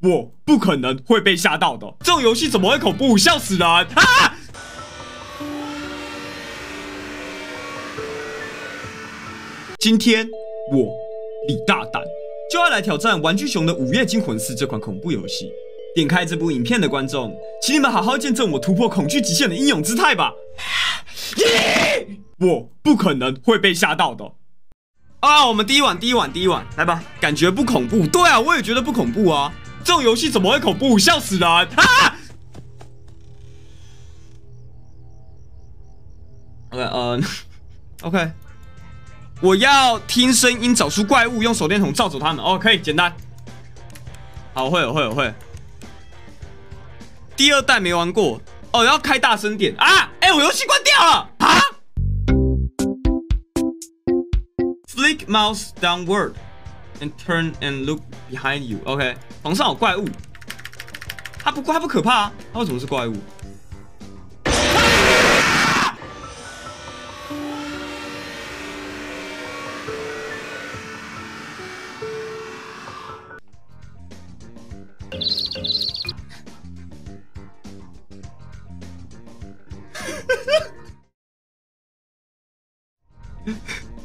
我不可能会被吓到的，这种游戏怎么会恐怖？笑死人！啊！今天我李大胆就要来挑战《玩具熊的午夜惊魂四》这款恐怖游戏。点开这部影片的观众，请你们好好见证我突破恐惧极限的英勇姿态吧！我不可能会被吓到的。啊，我们第一晚，第一晚，第一晚，来吧！感觉不恐怖？对啊，我也觉得不恐怖啊。这种游戏怎么会恐怖？笑死人！啊！OK，呃，OK，我要听声音找出怪物，用手电筒照走他们。哦，可以，简单。好，会，会，会。第二代没玩过哦，要开大声点啊！哎，我游戏关掉了啊！Flick mouse downward and turn and look behind you. OK，房上有怪物，它不它不可怕啊，它为什么是怪物？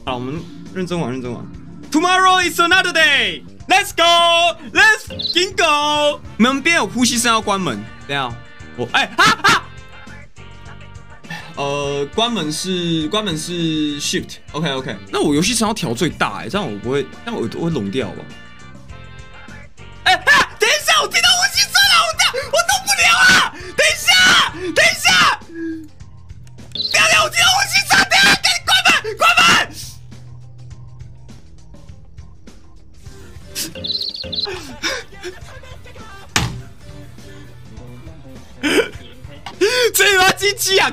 好，我们认真玩，认真玩。Tomorrow is another day. Let's go, let's go. 门边有呼吸声，要关门。等下，我哎哈哈。呃，关门是关门是 Shift。OK OK。那我游戏声要调最大哎，这样我不会，这样我我会聋掉吧？哎哈，这把机器啊！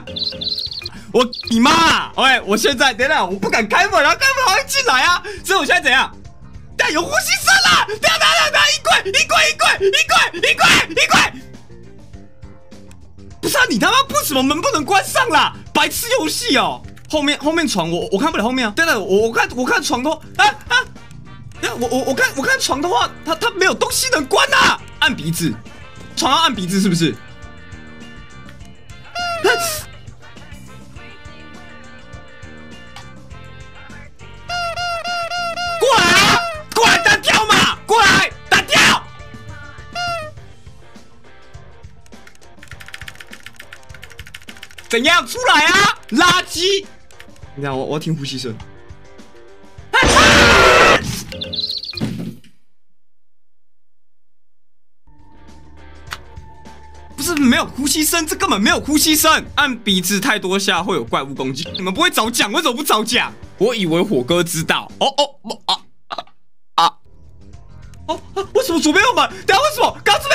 我你妈！OK，我现在等等，我不敢开门啊，开门好像进来啊！所以我现在怎样？但有呼吸声了！等下等下等下，衣柜衣柜衣柜衣柜衣柜衣柜！不是啊，你他妈不什么门不能关上啦？白痴游戏哦！后面后面床我我看不了后面啊！等等，我我看我看床头啊！我我我看我看床的话，它它没有东西能关呐！按鼻子，床要按鼻子是不是？过来啊！过来单挑嘛！过来单挑！怎样出来啊？垃圾！你看我我要听呼吸声。不是没有呼吸声，这根本没有呼吸声。按鼻子太多下会有怪物攻击。你们不会早讲，为什么不早讲？我以为火哥知道。哦哦啊啊啊！哦啊！为什么左边有门？等下为什么刚这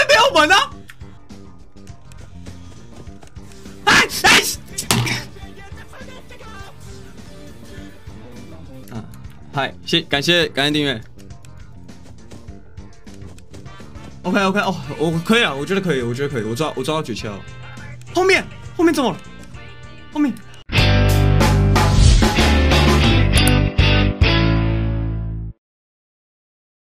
嗨，谢感谢感谢订阅。OK OK 哦，我可以啊，我觉得可以，我觉得可以，我抓我抓到诀窍。后面后面怎么了？后面